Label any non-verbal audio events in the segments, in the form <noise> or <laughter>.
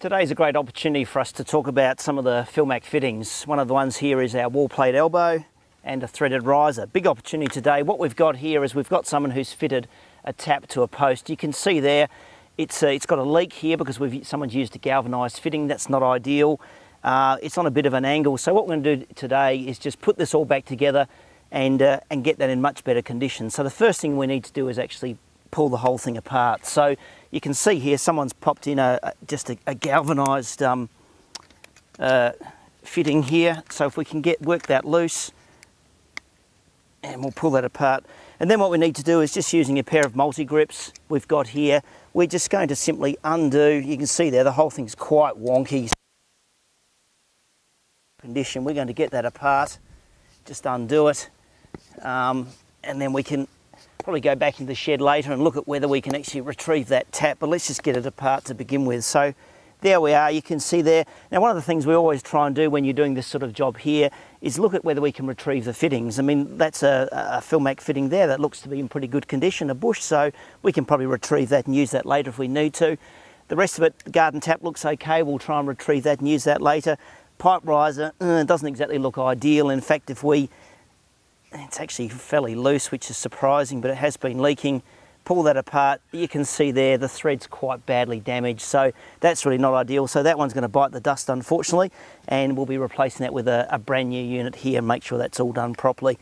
Today's a great opportunity for us to talk about some of the Philmac fittings. One of the ones here is our wall plate elbow and a threaded riser. Big opportunity today. What we've got here is we've got someone who's fitted a tap to a post. You can see there it's, uh, it's got a leak here because we've, someone's used a galvanised fitting. That's not ideal. Uh, it's on a bit of an angle. So what we're going to do today is just put this all back together and, uh, and get that in much better condition. So the first thing we need to do is actually pull the whole thing apart. So you can see here someone's popped in a, just a, a galvanised um, uh, fitting here. So if we can get work that loose and we'll pull that apart. And then what we need to do is just using a pair of multi-grips we've got here, we're just going to simply undo, you can see there the whole thing's quite wonky condition. We're going to get that apart, just undo it, um, and then we can probably go back into the shed later and look at whether we can actually retrieve that tap, but let's just get it apart to begin with. So there we are, you can see there. Now one of the things we always try and do when you're doing this sort of job here is look at whether we can retrieve the fittings. I mean, that's a, a Philmac fitting there that looks to be in pretty good condition, a bush, so we can probably retrieve that and use that later if we need to. The rest of it, the garden tap looks okay, we'll try and retrieve that and use that later. Pipe riser, uh, doesn't exactly look ideal. In fact, if we it's actually fairly loose, which is surprising, but it has been leaking. Pull that apart, you can see there the thread's quite badly damaged, so that's really not ideal. So that one's going to bite the dust, unfortunately, and we'll be replacing that with a, a brand new unit here and make sure that's all done properly.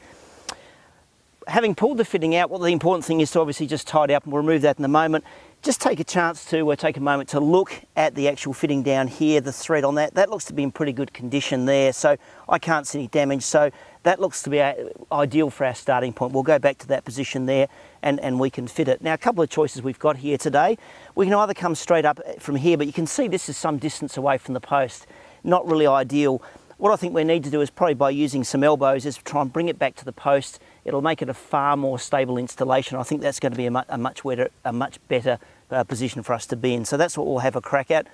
Having pulled the fitting out, what the important thing is to obviously just tidy up, and we'll remove that in a moment just take a chance to uh, take a moment to look at the actual fitting down here, the thread on that. That looks to be in pretty good condition there, so I can't see any damage. So that looks to be uh, ideal for our starting point. We'll go back to that position there and, and we can fit it. Now, a couple of choices we've got here today. We can either come straight up from here, but you can see this is some distance away from the post. Not really ideal. What I think we need to do is probably by using some elbows is try and bring it back to the post. It'll make it a far more stable installation. I think that's going to be a, a much, better, a much better uh, position for us to be in. So that's what we'll have a crack at.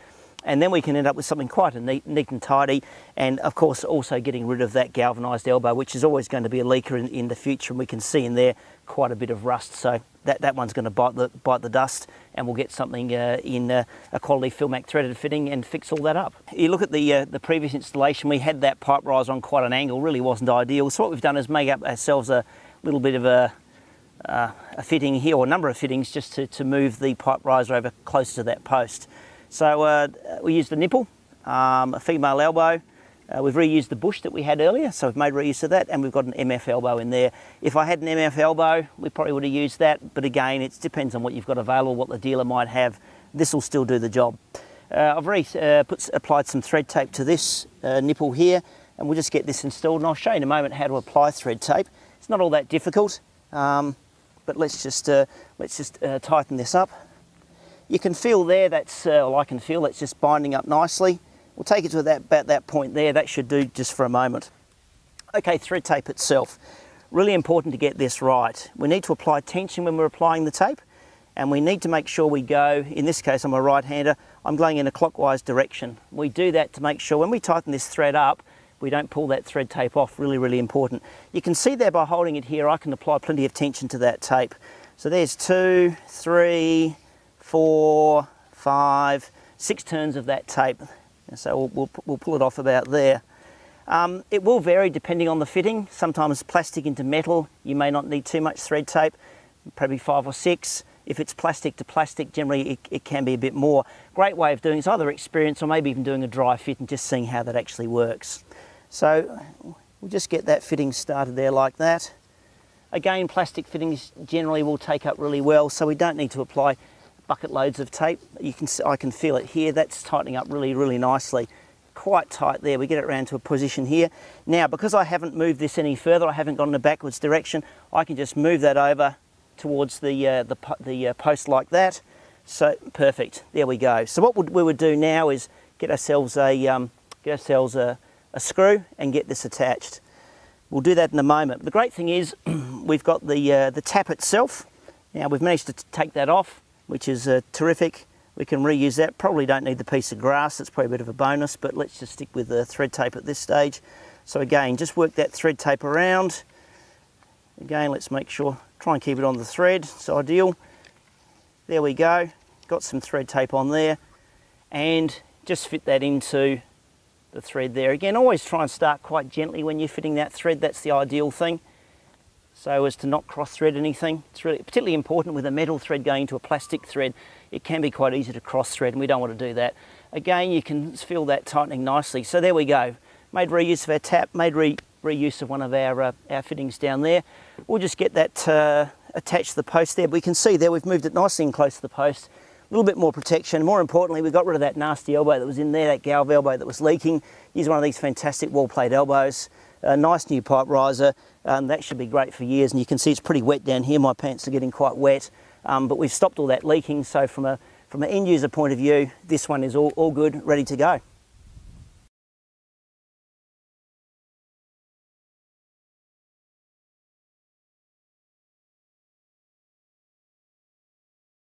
And then we can end up with something quite neat, neat and tidy. And of course, also getting rid of that galvanised elbow, which is always going to be a leaker in, in the future. And we can see in there quite a bit of rust. So that, that one's going to bite the, bite the dust and we'll get something uh, in uh, a quality Philmac threaded fitting and fix all that up. You look at the, uh, the previous installation, we had that pipe riser on quite an angle, really wasn't ideal. So what we've done is make up ourselves a little bit of a, uh, a fitting here, or a number of fittings, just to, to move the pipe riser over closer to that post. So uh, we used a nipple, um, a female elbow, uh, we've reused the bush that we had earlier, so we've made reuse of that, and we've got an MF elbow in there. If I had an MF elbow, we probably would have used that, but again, it depends on what you've got available, what the dealer might have. This will still do the job. Uh, I've already uh, put, applied some thread tape to this uh, nipple here, and we'll just get this installed, and I'll show you in a moment how to apply thread tape. It's not all that difficult, um, but let's just, uh, let's just tighten this up. You can feel there, that's, uh, well I can feel it's just binding up nicely. We'll take it to that, about that point there. That should do just for a moment. Okay, thread tape itself. Really important to get this right. We need to apply tension when we're applying the tape and we need to make sure we go, in this case I'm a right-hander, I'm going in a clockwise direction. We do that to make sure when we tighten this thread up, we don't pull that thread tape off, really, really important. You can see there by holding it here, I can apply plenty of tension to that tape. So there's two, three, four, five, six turns of that tape. So we'll, we'll, we'll pull it off about there. Um, it will vary depending on the fitting. Sometimes plastic into metal, you may not need too much thread tape, probably five or six. If it's plastic to plastic, generally it, it can be a bit more. Great way of doing it is either experience or maybe even doing a dry fit and just seeing how that actually works. So we'll just get that fitting started there like that. Again, plastic fittings generally will take up really well, so we don't need to apply bucket loads of tape. You can I can feel it here. That's tightening up really, really nicely. Quite tight there. We get it around to a position here. Now, because I haven't moved this any further, I haven't gone in a backwards direction, I can just move that over towards the, uh, the, the uh, post like that. So, perfect. There we go. So what we would do now is get ourselves a, um, get ourselves a, a screw and get this attached. We'll do that in a moment. The great thing is <clears throat> we've got the, uh, the tap itself. Now we've managed to take that off which is uh, terrific. We can reuse that. Probably don't need the piece of grass, that's probably a bit of a bonus, but let's just stick with the thread tape at this stage. So again, just work that thread tape around. Again, let's make sure, try and keep it on the thread, it's ideal. There we go, got some thread tape on there. And just fit that into the thread there. Again, always try and start quite gently when you're fitting that thread. That's the ideal thing. So as to not cross thread anything. It's really particularly important with a metal thread going into a plastic thread. It can be quite easy to cross thread and we don't want to do that. Again, you can feel that tightening nicely. So there we go. Made reuse of our tap, made re reuse of one of our, uh, our fittings down there. We'll just get that uh, attached to the post there. But we can see there we've moved it nicely and close to the post. A little bit more protection. More importantly, we got rid of that nasty elbow that was in there, that galv elbow that was leaking. Use one of these fantastic wall plate elbows. A nice new pipe riser. Um, that should be great for years. And you can see it's pretty wet down here. My pants are getting quite wet. Um, but we've stopped all that leaking. So from a from an end user point of view, this one is all, all good, ready to go.